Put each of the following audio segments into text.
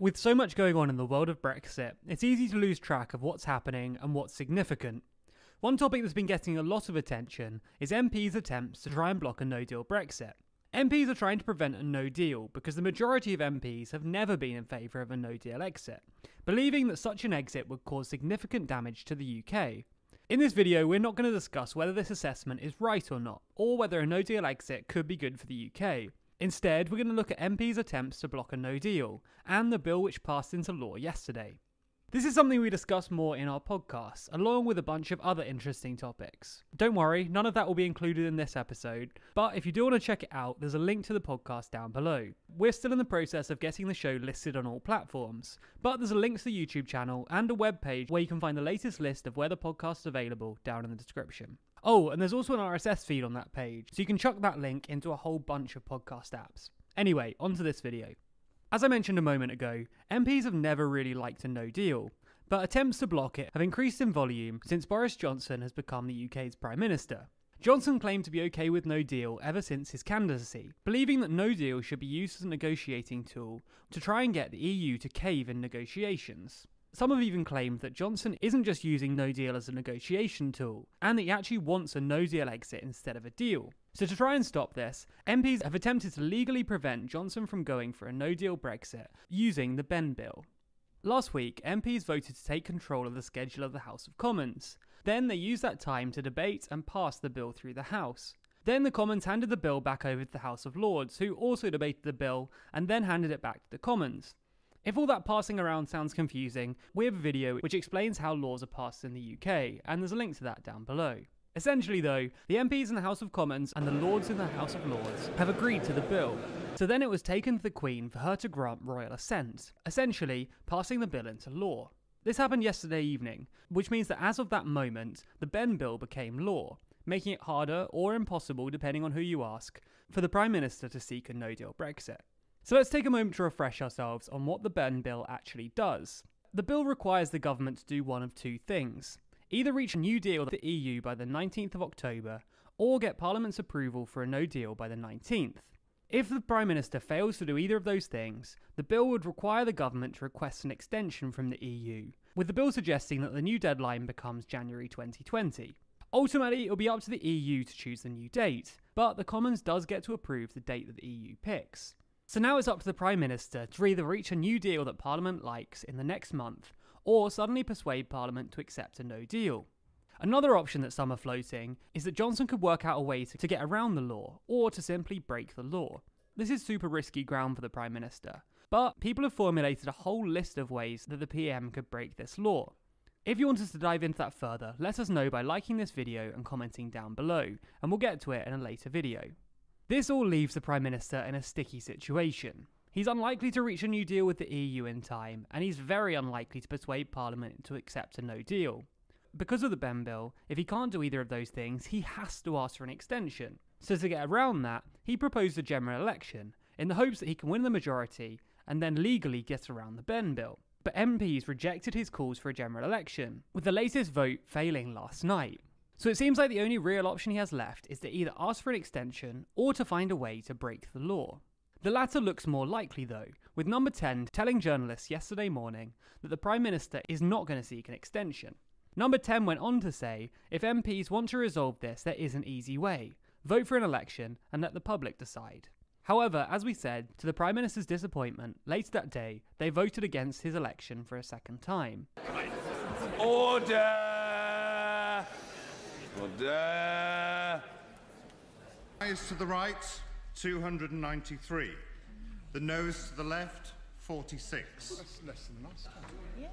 With so much going on in the world of Brexit, it's easy to lose track of what's happening and what's significant. One topic that's been getting a lot of attention is MPs' attempts to try and block a no deal Brexit. MPs are trying to prevent a no deal because the majority of MPs have never been in favour of a no deal exit, believing that such an exit would cause significant damage to the UK. In this video, we're not going to discuss whether this assessment is right or not, or whether a no deal exit could be good for the UK. Instead, we're going to look at MP's attempts to block a no deal, and the bill which passed into law yesterday. This is something we discuss more in our podcast, along with a bunch of other interesting topics. Don't worry, none of that will be included in this episode, but if you do want to check it out, there's a link to the podcast down below. We're still in the process of getting the show listed on all platforms, but there's a link to the YouTube channel and a web page where you can find the latest list of where the podcast is available down in the description. Oh, and there's also an RSS feed on that page, so you can chuck that link into a whole bunch of podcast apps. Anyway, onto this video. As I mentioned a moment ago, MPs have never really liked a no deal, but attempts to block it have increased in volume since Boris Johnson has become the UK's Prime Minister. Johnson claimed to be okay with no deal ever since his candidacy, believing that no deal should be used as a negotiating tool to try and get the EU to cave in negotiations. Some have even claimed that Johnson isn't just using no deal as a negotiation tool, and that he actually wants a no deal exit instead of a deal. So, to try and stop this, MPs have attempted to legally prevent Johnson from going for a no deal Brexit using the Benn Bill. Last week, MPs voted to take control of the schedule of the House of Commons. Then they used that time to debate and pass the bill through the House. Then the Commons handed the bill back over to the House of Lords, who also debated the bill and then handed it back to the Commons. If all that passing around sounds confusing, we have a video which explains how laws are passed in the UK, and there's a link to that down below. Essentially, though, the MPs in the House of Commons and the Lords in the House of Lords have agreed to the bill. So then it was taken to the Queen for her to grant royal assent, essentially passing the bill into law. This happened yesterday evening, which means that as of that moment, the Benn Bill became law, making it harder or impossible, depending on who you ask, for the Prime Minister to seek a no deal Brexit. So let's take a moment to refresh ourselves on what the Benn Bill actually does. The bill requires the government to do one of two things either reach a new deal with the EU by the 19th of October, or get Parliament's approval for a no deal by the 19th. If the Prime Minister fails to do either of those things, the bill would require the government to request an extension from the EU, with the bill suggesting that the new deadline becomes January 2020. Ultimately, it will be up to the EU to choose the new date, but the Commons does get to approve the date that the EU picks. So now it's up to the Prime Minister to either reach a new deal that Parliament likes in the next month, or suddenly persuade Parliament to accept a no deal. Another option that some are floating is that Johnson could work out a way to, get around the law, or to simply break the law. This is super risky ground for the Prime Minister, but people have formulated a whole list of ways that the PM could break this law. If you want us to dive into that further, let us know by liking this video and commenting down below, and we'll get to it in a later video. This all leaves the Prime Minister in a sticky situation. He's unlikely to reach a new deal with the EU in time, and he's very unlikely to persuade Parliament to accept a no deal. Because of the Benn Bill, if he can't do either of those things, he has to ask for an extension. So, to get around that, he proposed a general election, in the hopes that he can win the majority and then legally get around the Benn Bill. But MPs rejected his calls for a general election, with the latest vote failing last night. So it seems like the only real option he has left is to either ask for an extension or to find a way to break the law. The latter looks more likely though, with number 10 telling journalists yesterday morning that the Prime Minister is not going to seek an extension. Number 10 went on to say if MPs want to resolve this, there is an easy way vote for an election and let the public decide. However, as we said, to the Prime Minister's disappointment, later that day, they voted against his election for a second time. Order! Order. Ayes to the right, 293. The noes to the left, 46. That's less than last time. Yeah.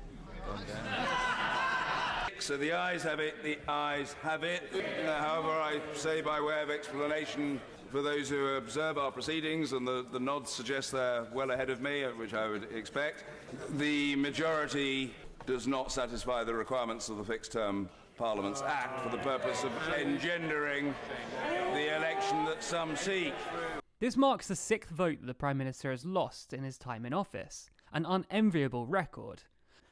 So the ayes have it, the ayes have it. Uh, however, I say by way of explanation for those who observe our proceedings, and the, the nods suggest they're well ahead of me, which I would expect, the majority does not satisfy the requirements of the fixed term Parliaments Act for the purpose of engendering the election that some seek. This marks the sixth vote that the Prime Minister has lost in his time in office, an unenviable record.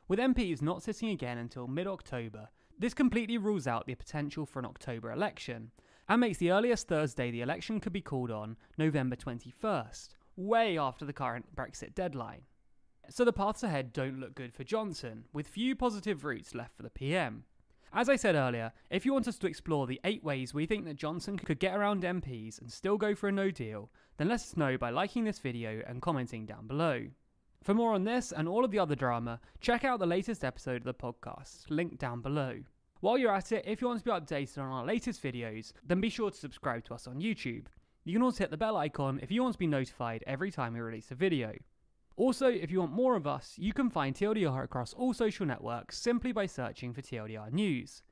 With MPs not sitting again until mid October, this completely rules out the potential for an October election, and makes the earliest Thursday the election could be called on November 21st, way after the current Brexit deadline. So the paths ahead don't look good for Johnson, with few positive routes left for the PM. As I said earlier, if you want us to explore the eight ways we think that Johnson could get around MPs and still go for a no deal, then let us know by liking this video and commenting down below. For more on this and all of the other drama, check out the latest episode of the podcast, linked down below. While you're at it, if you want to be updated on our latest videos, then be sure to subscribe to us on YouTube. You can also hit the bell icon if you want to be notified every time we release a video. Also, if you want more of us, you can find TLDR across all social networks simply by searching for TLDR News.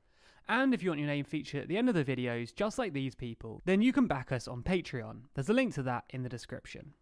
And if you want your name featured at the end of the videos, just like these people, then you can back us on Patreon. There's a link to that in the description.